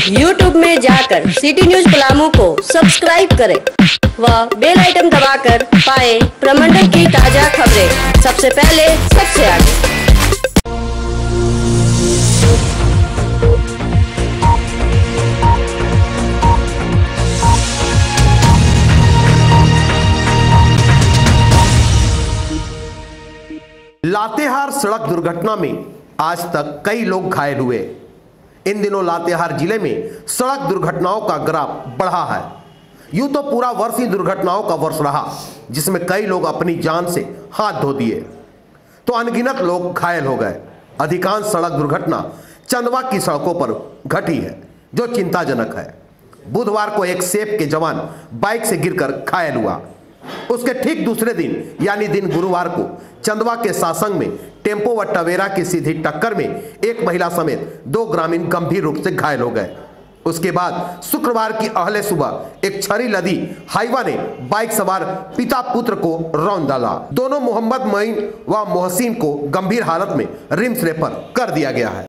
YouTube में जाकर city news Palamu को सब्सक्राइब करें व बेल आइटम दबाकर पाए प्रमंडल की ताज़ा खबरें। सबसे पहले, सबसे आगे। लातेहार सड़क दुर्घटना में आज तक कई लोग घायल हुए। इन दिनों लातेहार ज़िले में सड़क दुर्घटनाओं का ग्राफ बढ़ा है। यूँ तो पूरा वर्ष ही दुर्घटनाओं का वर्ष रहा, जिसमें कई लोग अपनी जान से हाथ धो दिए। तो अनगिनत लोग घायल हो गए। अधिकांश सड़क दुर्घटना चंदवा की सड़कों पर घटी है, जो चिंताजनक है। बुधवार को एक सेफ़ के जवान बाइक से गिरकर घायल हुआ। उसके ठीक दूसरे दिन, यानी दिन गुरुवार को, चंदवा के सासंग में, टेंपो व टवेरा की सीधी टक्कर में, एक महिला समेत दो ग्रामीण गंभीर रूप से घायल हो गए। उसके बाद, शुक्रवार की अहले सुबह, एक छरी लदी हाईवा ने बाइक सवार पिता पुत्र को रौन डाला। दोनों मोहम्मद मईन व मोहसिन को गंभीर हालत में रिम्स रेफर कर दिया गया है।